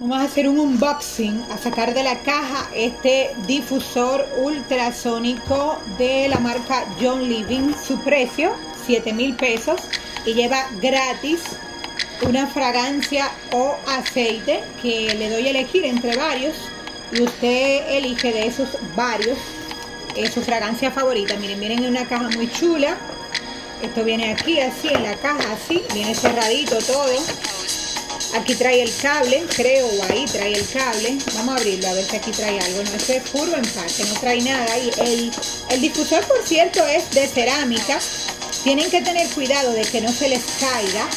Vamos a hacer un unboxing, a sacar de la caja este difusor ultrasónico de la marca John Living. Su precio, 7 mil pesos. Y lleva gratis una fragancia o aceite que le doy a elegir entre varios. Y usted elige de esos varios su fragancia favorita. Miren, miren en una caja muy chula. Esto viene aquí así, en la caja así. Viene cerradito todo Aquí trae el cable, creo, o ahí trae el cable. Vamos a abrirlo a ver si aquí trae algo. No, esto es puro empaque, no trae nada. Y el, el difusor, por cierto, es de cerámica. Tienen que tener cuidado de que no se les caiga,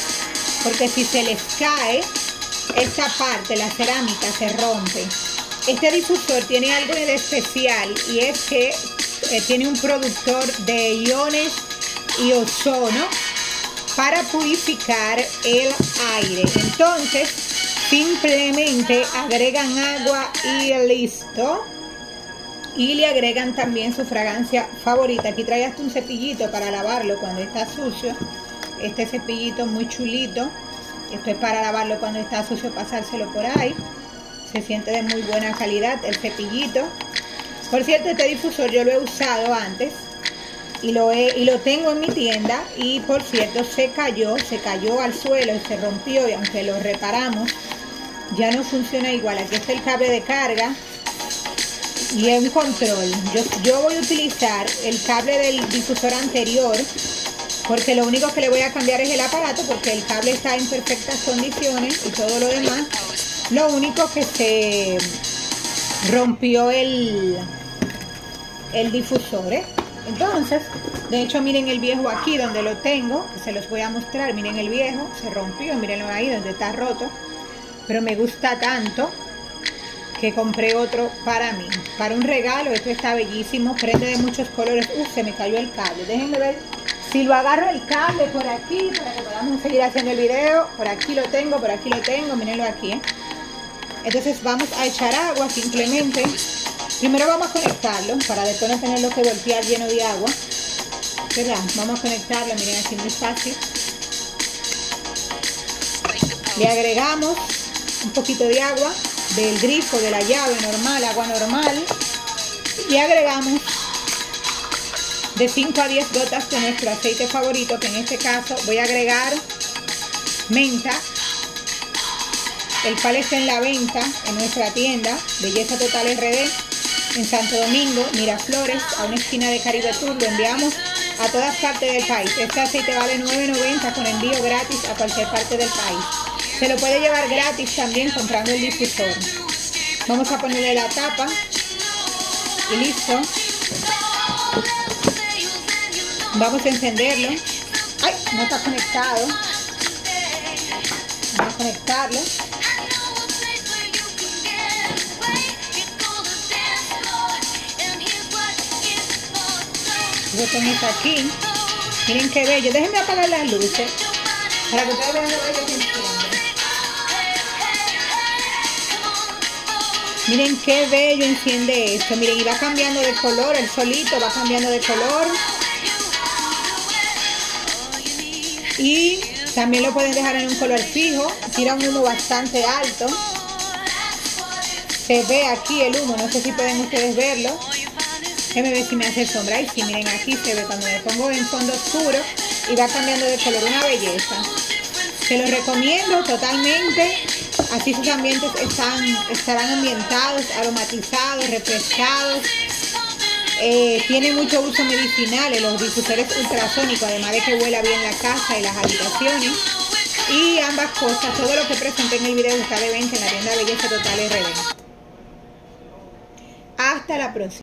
porque si se les cae, esta parte, la cerámica, se rompe. Este difusor tiene algo de especial y es que eh, tiene un productor de iones y ozono para purificar el aire. Entonces, simplemente agregan agua y listo. Y le agregan también su fragancia favorita. Aquí trae hasta un cepillito para lavarlo cuando está sucio. Este cepillito muy chulito. Esto es para lavarlo cuando está sucio, pasárselo por ahí. Se siente de muy buena calidad el cepillito. Por cierto, este difusor yo lo he usado antes y lo, y lo tengo en mi tienda y por cierto se cayó, se cayó al suelo y se rompió y aunque lo reparamos ya no funciona igual. Aquí está el cable de carga y un control. Yo, yo voy a utilizar el cable del difusor anterior porque lo único que le voy a cambiar es el aparato porque el cable está en perfectas condiciones y todo lo demás. Lo único que se rompió el, el difusor, ¿eh? Entonces, de hecho, miren el viejo aquí donde lo tengo, se los voy a mostrar. Miren el viejo, se rompió, mírenlo ahí donde está roto. Pero me gusta tanto que compré otro para mí. Para un regalo, esto está bellísimo, prende de muchos colores. Uf, se me cayó el cable. Déjenme ver si lo agarro el cable por aquí para que podamos seguir haciendo el video. Por aquí lo tengo, por aquí lo tengo, mírenlo aquí. ¿eh? Entonces vamos a echar agua simplemente Primero vamos a conectarlo para después no tenerlo que voltear lleno de agua. ¿Verdad? Vamos a conectarlo, miren así muy fácil. Le agregamos un poquito de agua del grifo, de la llave normal, agua normal. Y agregamos de 5 a 10 gotas de nuestro aceite favorito, que en este caso voy a agregar menta, el cual está en la venta en nuestra tienda, Belleza Total RD en Santo Domingo, Miraflores, a una esquina de Caribe Tour. Lo enviamos a todas partes del país. Este aceite vale 9.90 con envío gratis a cualquier parte del país. Se lo puede llevar gratis también comprando el difusor. Vamos a ponerle la tapa y listo. Vamos a encenderlo. ¡Ay! No está conectado. Vamos a conectarlo. Lo tenemos aquí. Miren qué bello. Déjenme apagar las luces para que ustedes vean lo bello que enciende. Miren qué bello enciende esto. Miren, y va cambiando de color. El solito va cambiando de color. Y también lo pueden dejar en un color fijo. Tira un humo bastante alto. Se ve aquí el humo. No sé si pueden ustedes verlo. Déjenme ver si me hace sombra. Y si miren aquí se ve cuando me pongo en fondo oscuro y va cambiando de color. Una belleza. Se los recomiendo totalmente. Así sus ambientes están, estarán ambientados, aromatizados, refrescados. Eh, tiene mucho uso medicinal en los difusores ultrasónicos, además de que huela bien la casa y las habitaciones. Y ambas cosas, todo lo que presenté en el video está de venta en la tienda Belleza Total RD. Hasta la próxima.